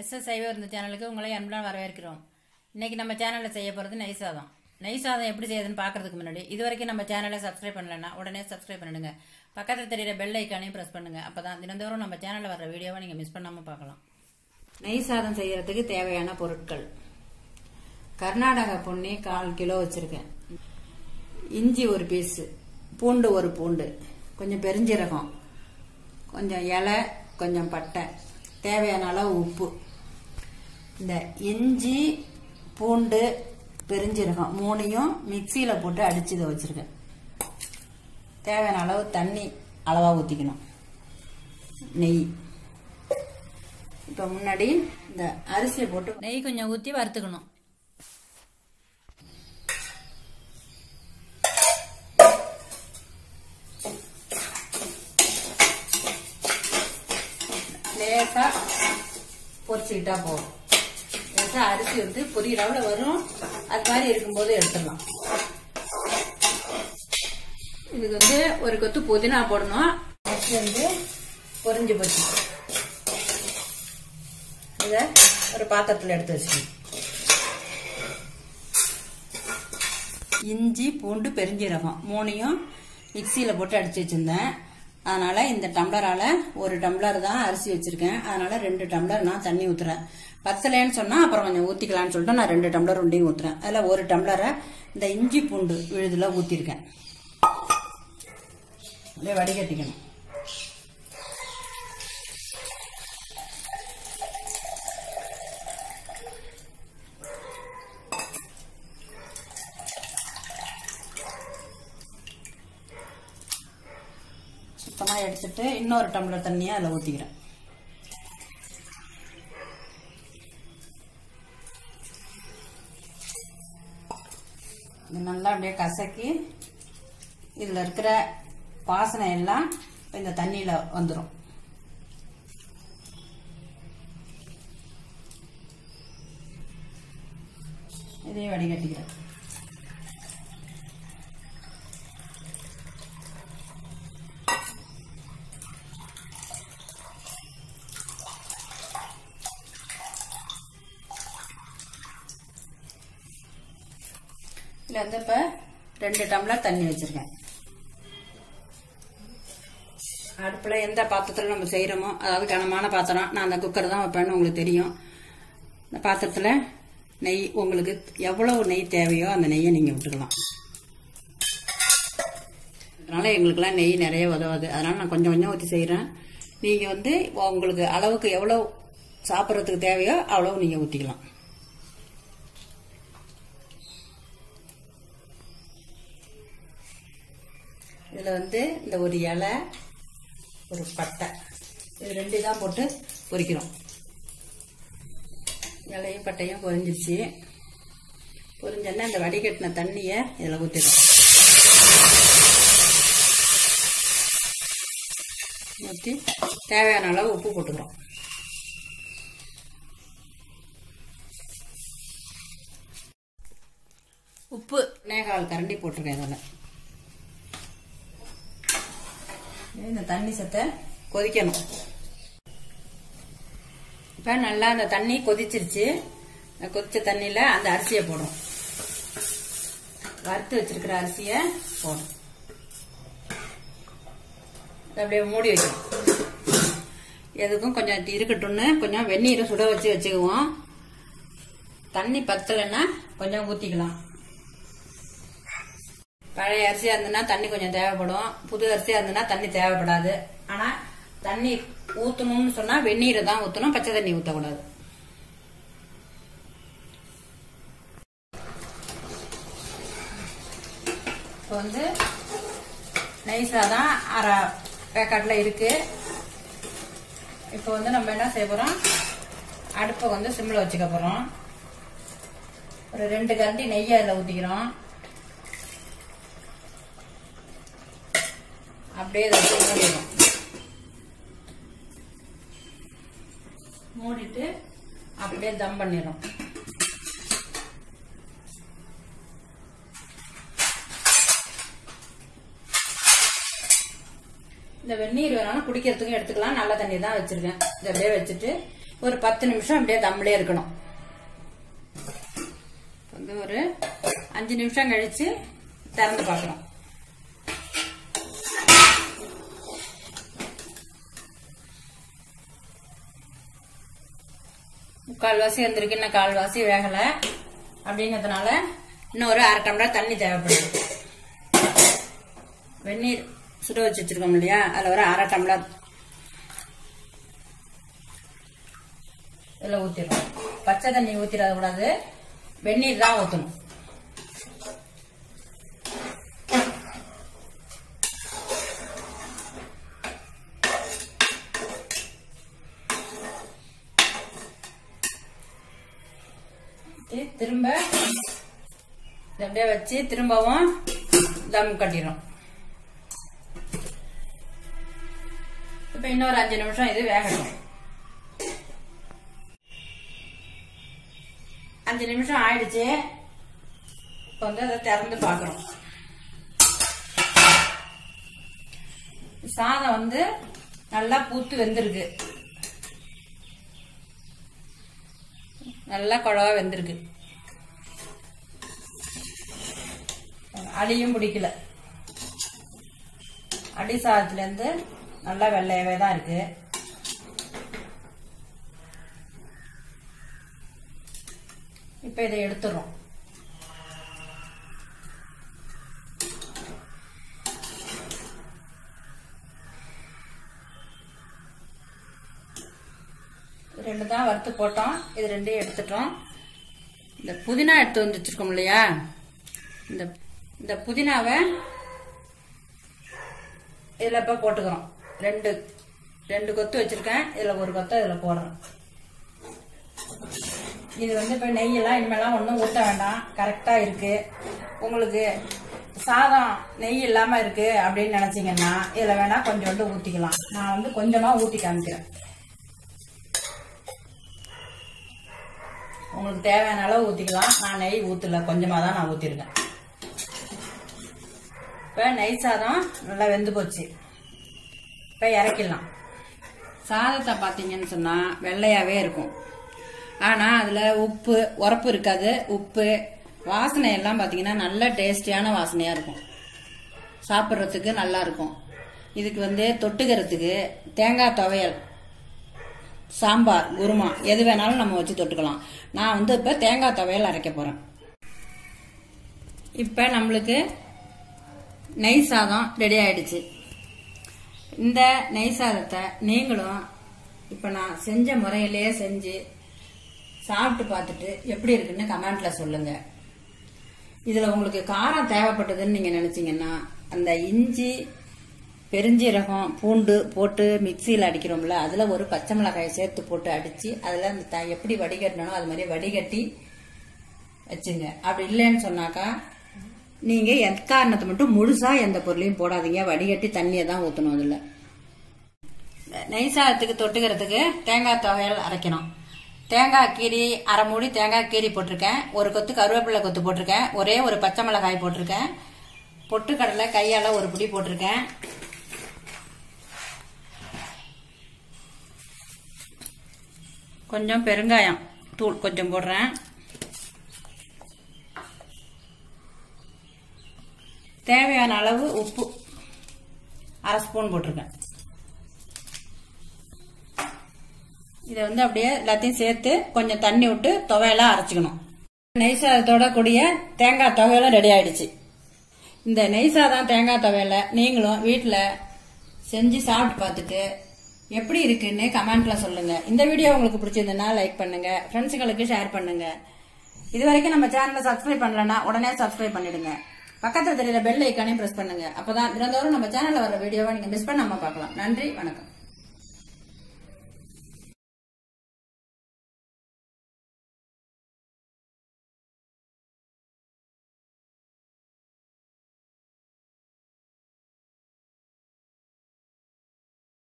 SS சைவ இருந்த சேனலுக்கு உங்களை அன்புடன் வரவேற்கிறோம். இன்னைக்கு நம்ம சேனலில் செய்ய போகிறது நெய் சாதம். நெய் சாதம் எப்படி செய்யுதுன்னு பார்க்கறதுக்கு முன்னாடி இது வரைக்கும் நம்ம சேனலை சப்ஸ்கிரைப் பண்ணலன்னா உடனே சப்ஸ்கிரைப் பண்ணிடுங்க. பக்கத்தில் தெரியிற பெல் ஐக்கானையும் ப்ரெஸ் பண்ணுங்கள் அப்போ தான் தினந்தோறும் நம்ம சேனலில் வர வீடியோவை நீங்கள் மிஸ் பண்ணாமல் பார்க்கலாம் நெய் சாதம் செய்கிறதுக்கு தேவையான பொருட்கள். கர்நாடக பொன்னி கால் கிலோ வச்சுருக்கேன். இஞ்சி ஒரு பீஸு பூண்டு ஒரு பூண்டு கொஞ்சம் பெருஞ்சீரகம் கொஞ்சம் இலை கொஞ்சம் பட்டை தேவையான அளவு உப்பு. இந்த இஞ்சி பூண்டு பெருஞ்சீரகம் மூணையும் மிக்சியில் போட்டு அடிச்சு இதை வச்சுருக்கேன். தேவையான அளவு தண்ணி அளவாக ஊற்றிக்கணும் நெய். இப்போ முன்னாடி இந்த அரிசியை போட்டு நெய் கொஞ்சம் ஊற்றி வறுத்துக்கணும். லேசா பொரிச்சுக்கிட்டா போதும். லேசா அரிசி வந்து பொரியற அளவுல வரும். அது மாதிரி இருக்கும்போது எடுத்துடலாம். இதுக்கு வந்து ஒரு கொத்து புதினா போடணும். அரிசி வந்து பொரிஞ்சு போச்சு. இத ஒரு பாத்திரத்துல எடுத்து வச்சுக்கணும். இஞ்சி பூண்டு பெருஞ்சீரகம் மூணையும் மிக்சியில் போட்டு அடிச்சு வச்சிருந்தேன். அதனால இந்த டம்ளரால ஒரு டம்ளர் தான் அரிசி வச்சிருக்கேன். அதனால ரெண்டு டம்ளர் நான் தண்ணி ஊத்துறேன். பத்தலைன்னு சொன்னா அப்புறம் கொஞ்சம் ஊத்திக்கலாம்னு சொல்லிட்டு நான் ரெண்டு டம்ளர் உண்டையும் ஊத்துறேன். அதுல ஒரு டம்ளரை இந்த இஞ்சி பூண்டு விழுதுல ஊத்திருக்கேன். அப்படியே வடிகட்டிக்கணும். சுத்தமாக எடுத்துட்டு இன்னொரு டம்ளர் தண்ணியை அதில் ஊற்றிக்கிறேன் இது நல்லா அப்படியே கசக்கி இதில் இருக்கிற பாசனை எல்லாம் இந்த தண்ணியில் வந்துடும் இதையும் வடிகட்டிக்கிறேன். இதில் வந்து இப்போ ரெண்டு டம்ளர் தண்ணி வச்சுருக்கேன். அடுப்பில் எந்த பாத்திரத்தில் நம்ம செய்கிறோமோ அதாவது கனமான பாத்திரம் நான் அந்த குக்கர் தான் வைப்பேன்னு உங்களுக்கு தெரியும். இந்த பாத்திரத்தில் நெய் உங்களுக்கு எவ்வளவு நெய் தேவையோ அந்த நெய்யை நீங்கள் விட்டுக்கலாம். அதனால எங்களுக்கெல்லாம் நெய் நிறைய உதவாது. அதனால நான் கொஞ்சம் கொஞ்சம் ஊற்றி செய்கிறேன் நீங்கள் வந்து உங்களுக்கு அளவுக்கு எவ்வளோ சாப்பிட்றதுக்கு தேவையோ அவ்வளோ நீங்கள் ஊற்றிக்கலாம் இதில் வந்து இந்த ஒரு இலை ஒரு பட்டை இது ரெண்டு தான் போட்டு பொறிக்கிறோம். இலையும் பட்டையும் பொரிஞ்சிருச்சு. பொரிஞ்சோன்னா இந்த வடிகட்டின தண்ணியை இதில் ஊற்றிடும் ஊற்றி தேவையான அளவு உப்பு போட்டுக்கிறோம். உப்பு நேகால் கரண்டி போட்டிருக்கேன் இதில். இந்த தண்ணி சத்தை கொதிக்கணும். இப்போ நல்லா அந்த தண்ணி கொதிச்சிருச்சு. கொதிச்ச தண்ணியில் அந்த அரிசியை போடும் வறுத்து வச்சிருக்கிற அரிசியை போடும் அப்படியே மூடி வைக்கணும். எதுக்கும் கொஞ்சம் இருக்கட்டும்னு கொஞ்சம் வெந்நீரை சுட வச்சு வச்சுக்குவோம். தண்ணி பத்தலைன்னா கொஞ்சம் ஊற்றிக்கலாம் பழைய அரிசியா இருந்ததுன்னா தண்ணி கொஞ்சம் தேவைப்படும். புது அரிசியா இருந்ததுன்னா தண்ணி தேவைப்படாது. ஆனா தண்ணி ஊத்தணும்னு சொன்னா வெந்நீரை தான் ஊத்தணும் பச்சை தண்ணி ஊத்தக்கூடாது. இப்போ வந்து நெய் தான் அரை பேக்காட்டில் இருக்கு. இப்போ வந்து நம்ம என்ன செய்ய போறோம்? அடுப்பை வந்து சிம்மில் வச்சுக்க போறோம். ஒரு ரெண்டு கரண்டி நெய்யை அதில் ஊற்றிக்கிறோம் அப்படியே இதை மூடிடும் மூடிட்டு அப்படியே தம் பண்ணிடும் இந்த வெந்நீர் வேணாலும் குடிக்கிறதுக்கும் எடுத்துக்கலாம். நல்ல தண்ணி தான் வச்சிருக்கேன். இதை அப்படியே வச்சுட்டு ஒரு பத்து நிமிஷம் அப்படியே தம்மிலே இருக்கணும். வந்து ஒரு அஞ்சு நிமிஷம் கழிச்சு திறந்து பார்க்கணும். முக்கால்வாசி வந்திருக்கு இன்னும் கால்வாசி வேகல. அப்படிங்கிறதுனால இன்னும் ஒரு அரை டம்ளர் தண்ணி தேவைப்படுது வெந்நீர் சுட வச்சு வச்சிருக்கோம் இல்லையா? அதுல ஒரு அரை டம்ளர். இதுல ஊத்திடணும். பச்சை தண்ணி ஊத்திடாத கூடாது வெந்நீர் தான் ஊத்தணும். திரும்ப அப்படியே வச்சு திரும்பவும் தம் கட்டிடும் இப்ப இன்னொரு அஞ்சு நிமிஷம் இது வேகட்டும். அஞ்சு நிமிஷம் ஆயிடுச்சு. இப்ப வந்து அதை திறந்து பாக்குறோம் சாதம் வந்து நல்லா பூத்து வெந்திருக்கு. நல்லா குழவா வெந்திருக்கு. அடியும் பிடிக்கல. அடி சாதத்துல இருந்து நல்லா வெள்ளையவே தான் இருக்கு. இப்ப இதை எடுத்துறோம் ரெண்டு தான் வறுத்து போட்டோம். இது ரெண்டையும் எடுத்துட்டோம். இந்த புதினா எடுத்து வந்து வச்சிருக்கோம் இல்லையா? இந்த இந்த புதினாவை இதில் இப்போ போட்டுக்கிறோம். ரெண்டு ரெண்டு கொத்து வச்சிருக்கேன். இதில் ஒரு கொத்தை இதில் போடுறோம் இது வந்து இப்போ நெய்யெல்லாம் இனிமேலாம் ஒன்றும் ஊற்ற வேண்டாம். கரெக்டாக இருக்குது உங்களுக்கு சாதம் நெய் இல்லாமல் இருக்குது அப்படின்னு நினச்சிங்கன்னா இதில் வேணால் கொஞ்சோண்டு ஊற்றிக்கலாம் நான் வந்து கொஞ்சமாக ஊற்றி காமிக்கிறேன். உங்களுக்கு தேவையான அளவு ஊற்றிக்கலாம் நான் நெய் ஊற்றல கொஞ்சமாக தான் நான் ஊற்றிருக்கேன் இப்போ நெய் சாதம் நல்லா வெந்து போச்சு. இப்போ இறக்கிடலாம். சாதத்தை பார்த்தீங்கன்னு சொன்னால் வெள்ளையாகவே இருக்கும். ஆனால் அதில் உப்பு உரப்பு இருக்காது. உப்பு வாசனை எல்லாம் பார்த்தீங்கன்னா நல்ல டேஸ்டியான வாசனையாக இருக்கும். சாப்பிட்றதுக்கு நல்லா இருக்கும். இதுக்கு வந்து தொட்டுக்கிறதுக்கு தேங்காய் துவையல். சாம்பார் குருமா எது வேணாலும் நம்ம வச்சு தொட்டுக்கலாம். நான் வந்து இப்போ தேங்காய் துவையல் அரைக்க போகிறேன் இப்போ நம்மளுக்கு நெய் சாதம் ரெடி ஆயிடுச்சு. இந்த நெய் சாதத்தை நீங்களும் இப்போ நான் செஞ்ச முறையிலேயே செஞ்சு சாப்பிட்டு பார்த்துட்டு எப்படி இருக்குன்னு கமெண்ட்ல சொல்லுங்க. இதுல உங்களுக்கு காரம் தேவைப்பட்டதுன்னு நீங்க நினைச்சீங்கன்னா அந்த இஞ்சி பெருஞ்சீரகம் பூண்டு போட்டு மிக்சியில் அடிக்கிறோம்ல அதில் ஒரு பச்சை மிளகாயை சேர்த்து போட்டு அடித்து அதில் அந்த த எப்படி வடிகட்டினோ அது மாதிரி வடிகட்டி வச்சுங்க. அப்படி இல்லைன்னு சொன்னாக்கா நீங்கள் எக்காரணத்தை மட்டும் முழுசாக எந்த பொருளையும் போடாதீங்க. வடிகட்டி தண்ணியை தான் ஊற்றணும் அதில். நெய் சாதத்துக்கு தொட்டுக்கிறதுக்கு தேங்காய் துவையல் அரைக்கணும். தேங்காய் கீரி அரை மூடி தேங்காய் கீரி போட்டிருக்கேன். ஒரு கொத்து கருவேப்பிலை கொத்து போட்டிருக்கேன். ஒரே ஒரு பச்சை மிளகாய் போட்டிருக்கேன். பொட்டுக்கடலை கையால் ஒரு பிடி போட்டிருக்கேன். கொஞ்சம் பெருங்காயம் தூள் கொஞ்சம் போடுறேன். தேவையான அளவு உப்பு அரை ஸ்பூன் போட்டிருக்கேன். இதை வந்து அப்படியே எல்லாத்தையும் சேர்த்து கொஞ்சம் தண்ணி விட்டு துவையெல்லாம் அரைச்சிக்கணும். நெய் சாதத்தோட கூடிய தேங்காய் துவையலும் ரெடி ஆயிடுச்சு. இந்த நெய் சாதம் தேங்காய் துவையலை நீங்களும் வீட்டில் செஞ்சு சாப்பிட்டு பார்த்துட்டு எப்படி இருக்குன்னு கமெண்ட்ல சொல்லுங்க. இந்த வீடியோ உங்களுக்கு பிடிச்சிருந்ததுன்னா லைக் பண்ணுங்க. ஃப்ரெண்ட்ஸுங்களுக்கு ஷேர் பண்ணுங்க. இது வரைக்கும் நம்ம சேனலை சப்ஸ்கிரைப் பண்ணலன்னா உடனே சப்ஸ்கிரைப் பண்ணிடுங்க. பக்கத்தில் தெரியல பெல் ஐக்கானையும் பிரஸ் பண்ணுங்க. அப்பதான் தினந்தோறும் நம்ம சேனல்ல வர வீடியோவை நீங்க மிஸ் பண்ணாம பார்க்கலாம். நன்றி வணக்கம்.